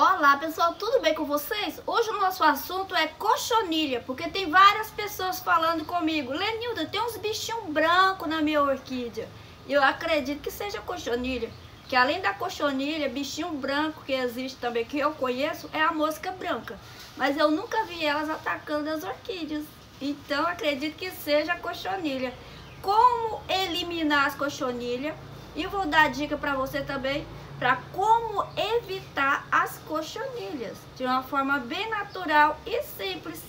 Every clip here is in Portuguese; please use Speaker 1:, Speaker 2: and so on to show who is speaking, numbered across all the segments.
Speaker 1: Olá pessoal, tudo bem com vocês? Hoje o nosso assunto é cochonilha, porque tem várias pessoas falando comigo. Lenilda, tem uns bichinhos brancos na minha orquídea. Eu acredito que seja cochonilha Que além da cochonilha, bichinho branco que existe também, que eu conheço, é a mosca branca. Mas eu nunca vi elas atacando as orquídeas. Então acredito que seja cochonilha. Como eliminar as cochonilhas E vou dar dica para você também para como evitar as cochonilhas de uma forma bem natural e simples,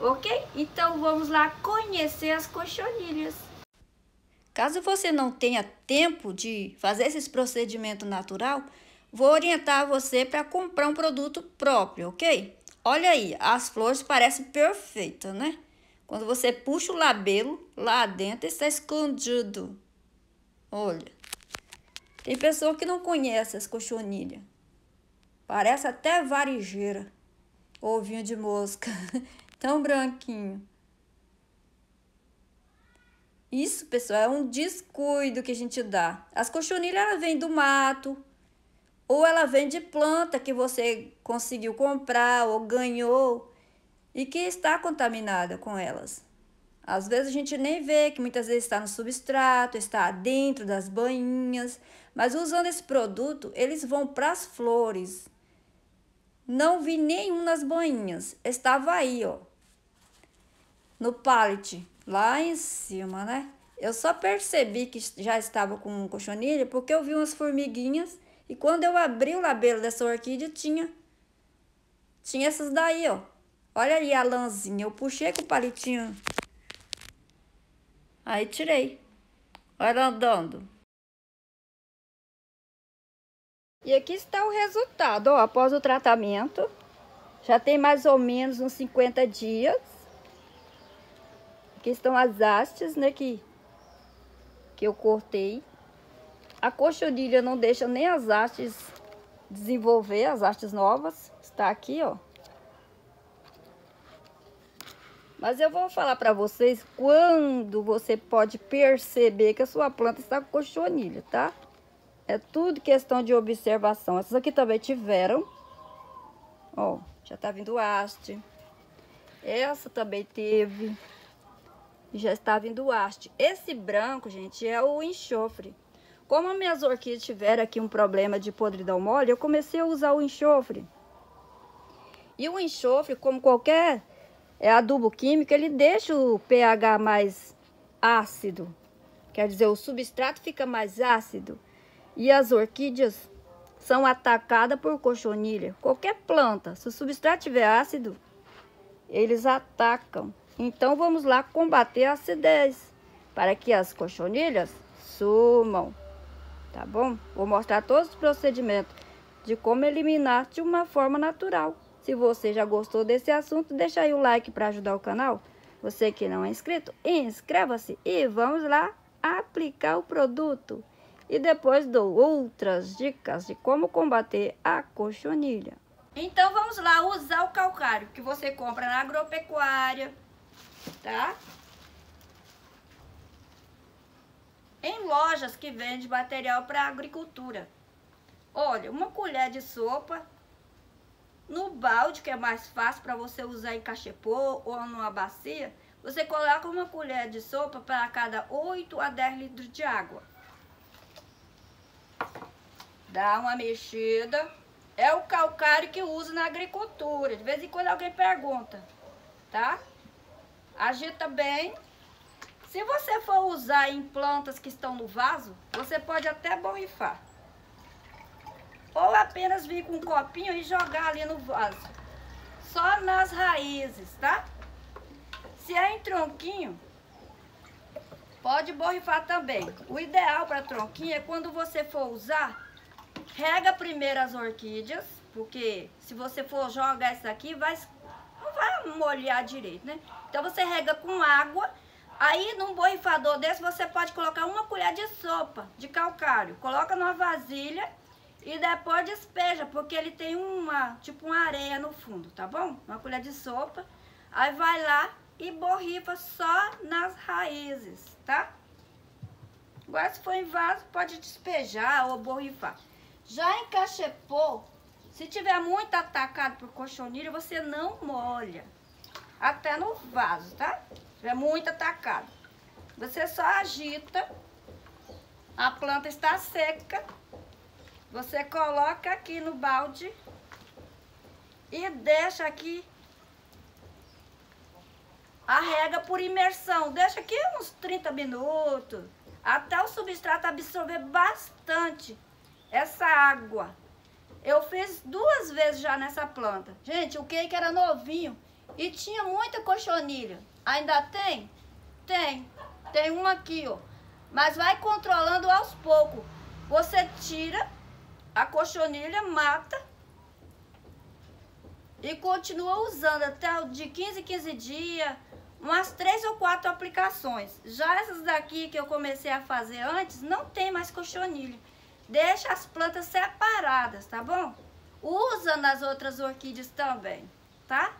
Speaker 1: ok? Então vamos lá conhecer as cochonilhas.
Speaker 2: Caso você não tenha tempo de fazer esse procedimento natural, vou orientar você para comprar um produto próprio, ok? Olha aí, as flores parecem perfeitas, né? Quando você puxa o labelo, lá dentro está escondido. Olha. Tem pessoa que não conhece as cochonilhas. Parece até varejeira. Ovinho de mosca. Tão branquinho. Isso, pessoal, é um descuido que a gente dá. As cochonilhas, ela vem do mato. Ou ela vem de planta que você conseguiu comprar ou ganhou. E que está contaminada com elas. Às vezes a gente nem vê que muitas vezes está no substrato, está dentro das banhinhas, mas usando esse produto, eles vão para as flores. Não vi nenhum nas banhinhas, estava aí, ó, no pallet, lá em cima, né? Eu só percebi que já estava com cochonilha porque eu vi umas formiguinhas e quando eu abri o labelo dessa orquídea tinha tinha essas daí, ó. Olha aí a lãzinha, eu puxei com o palitinho Aí tirei. Olha andando.
Speaker 1: E aqui está o resultado, ó, após o tratamento. Já tem mais ou menos uns 50 dias. Aqui estão as hastes, né, que, que eu cortei. A coxodilha não deixa nem as hastes desenvolver, as hastes novas. Está aqui, ó. Mas eu vou falar para vocês quando você pode perceber que a sua planta está com cochonilha, tá? É tudo questão de observação. Essas aqui também tiveram. Ó, já tá vindo haste. Essa também teve. Já está vindo haste. Esse branco, gente, é o enxofre. Como as minhas orquídeas tiveram aqui um problema de podridão mole, eu comecei a usar o enxofre. E o enxofre, como qualquer é adubo químico, ele deixa o pH mais ácido. Quer dizer, o substrato fica mais ácido. E as orquídeas são atacadas por cochonilha. Qualquer planta, se o substrato tiver ácido, eles atacam. Então vamos lá combater a acidez para que as cochonilhas sumam. Tá bom? Vou mostrar todos os procedimentos de como eliminar de uma forma natural. Se você já gostou desse assunto, deixa aí o like para ajudar o canal. Você que não é inscrito, inscreva-se e vamos lá aplicar o produto. E depois dou outras dicas de como combater a cochonilha. Então vamos lá usar o calcário que você compra na agropecuária, tá? Em lojas que vendem material para agricultura. Olha, uma colher de sopa no balde, que é mais fácil para você usar em cachepô ou numa bacia, você coloca uma colher de sopa para cada 8 a 10 litros de água. Dá uma mexida. É o calcário que usa na agricultura. De vez em quando alguém pergunta, tá? Agita bem. Se você for usar em plantas que estão no vaso, você pode até borrifar. Ou apenas vir com um copinho e jogar ali no vaso. Só nas raízes, tá? Se é em tronquinho, pode borrifar também. O ideal para tronquinho é quando você for usar, rega primeiro as orquídeas, porque se você for jogar isso aqui, vai, não vai molhar direito, né? Então você rega com água, aí num borrifador desse você pode colocar uma colher de sopa de calcário. Coloca numa vasilha e depois despeja, porque ele tem uma, tipo uma areia no fundo, tá bom? Uma colher de sopa. Aí vai lá e borrifa só nas raízes, tá? Agora se for em vaso, pode despejar ou borrifar. Já em cachepô, Se tiver muito atacado por cochonilha, você não molha. Até no vaso, tá? Se tiver muito atacado. Você só agita. A planta está seca. Você coloca aqui no balde e deixa aqui a rega por imersão. Deixa aqui uns 30 minutos, até o substrato absorver bastante essa água. Eu fiz duas vezes já nessa planta. Gente, o cake era novinho e tinha muita cochonilha. Ainda tem? Tem. Tem um aqui, ó. Mas vai controlando aos poucos. Você tira a cochonilha, mata e continua usando até de 15 em 15 dias umas três ou quatro aplicações. Já essas daqui que eu comecei a fazer antes, não tem mais cochonilha. Deixa as plantas separadas, tá bom? Usa nas outras orquídeas também, tá?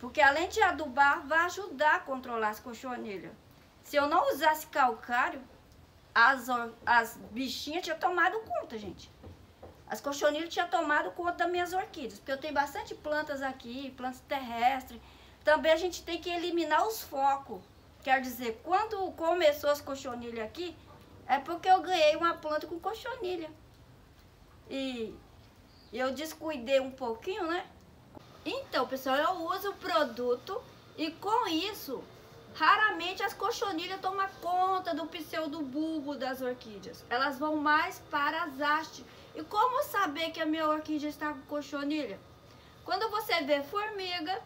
Speaker 1: Porque além de adubar, vai ajudar a controlar as cochonilhas. Se eu não usasse calcário, as, as bichinhas tinham tomado conta, gente. As cochonilhas tinham tomado conta das minhas orquídeas. Porque eu tenho bastante plantas aqui, plantas terrestres também a gente tem que eliminar os focos. Quer dizer, quando começou as cochonilhas aqui, é porque eu ganhei uma planta com cochonilha. E eu descuidei um pouquinho, né? Então, pessoal, eu uso o produto e com isso, raramente as cochonilhas tomam conta do pseudobulbo das orquídeas. Elas vão mais para as hastes. E como saber que a minha orquídea está com cochonilha? Quando você vê formiga,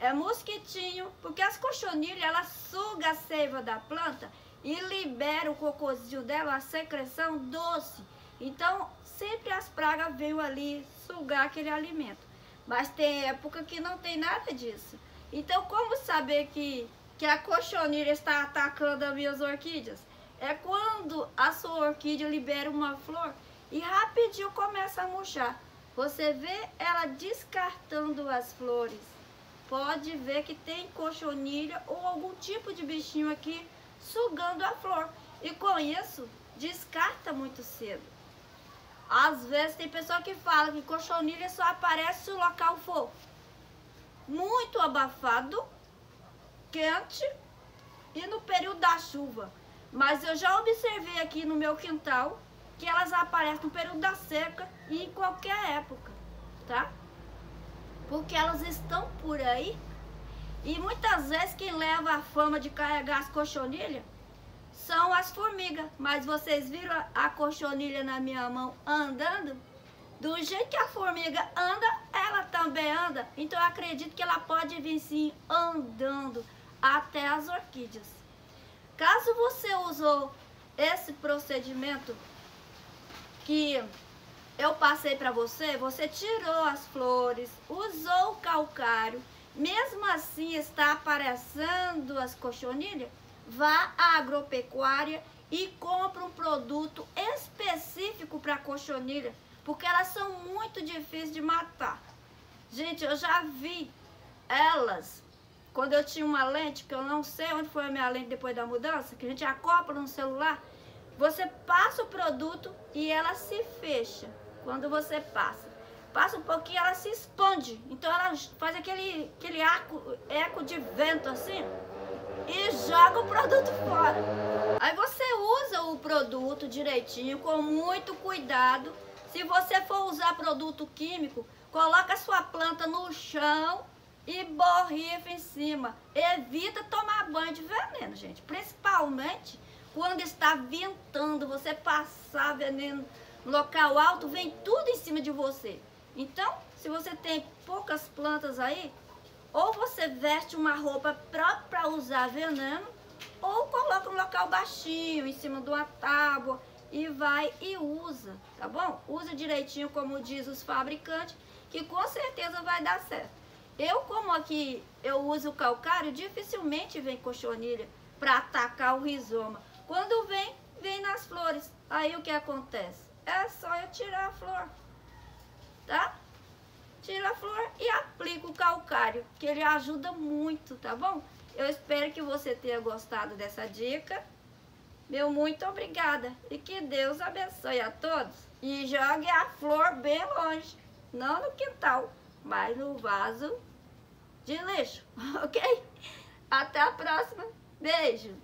Speaker 1: é mosquitinho, porque as cochonilhas, ela suga a seiva da planta e libera o cocôzinho dela, a secreção doce. Então, sempre as pragas veio ali sugar aquele alimento. Mas tem época que não tem nada disso. Então, como saber que, que a cochonilha está atacando as minhas orquídeas? É quando a sua orquídea libera uma flor e rapidinho começa a murchar. Você vê ela descartando as flores pode ver que tem cochonilha ou algum tipo de bichinho aqui sugando a flor. E com isso, descarta muito cedo. Às vezes tem pessoa que fala que cochonilha só aparece se o local for muito abafado, quente e no período da chuva. Mas eu já observei aqui no meu quintal que elas aparecem no período da seca e em qualquer época, tá? porque elas estão por aí. E muitas vezes quem leva a fama de carregar as cochonilhas são as formigas. Mas vocês viram a, cochonilha na minha mão andando? Do jeito que a formiga anda, ela também anda. Então eu acredito que ela pode vir sim andando até as orquídeas. Caso você usou esse procedimento que eu passei para você, você tirou as flores, usou o calcário, mesmo assim está aparecendo as cochonilhas, vá à agropecuária e compre um produto específico para cochonilha, porque elas são muito difíceis de matar. Gente, eu já vi elas, quando eu tinha uma lente, que eu não sei onde foi a minha lente depois da mudança, que a gente acopla no celular, você passa o produto e ela se fecha quando você passa. Passa um pouquinho, ela se expande. Então ela faz aquele, aquele eco, eco de vento assim e joga o produto fora. Aí você usa o produto direitinho, com muito cuidado. Se você for usar produto químico, coloca a sua planta no chão e borrifa em cima. Evita tomar banho de veneno, gente. Principalmente quando está ventando, você passar veneno local alto, vem tudo em cima de você. Então, se você tem poucas plantas aí, ou você veste uma roupa própria para usar veneno, ou coloca um local baixinho, em cima de uma tábua, e vai e usa, tá bom? Usa direitinho, como diz os fabricantes, que com certeza vai dar certo. Eu, como aqui eu uso calcário, dificilmente vem cochonilha para atacar o rizoma. Quando vem, vem nas flores. Aí o que acontece? é só eu tirar a flor, tá? Tira a flor e aplica o calcário, que ele ajuda muito, tá bom? Eu espero que você tenha gostado dessa dica. Meu muito obrigada e que Deus abençoe a todos e jogue a flor bem longe, não no quintal, mas no vaso de lixo, ok? Até a próxima, beijo!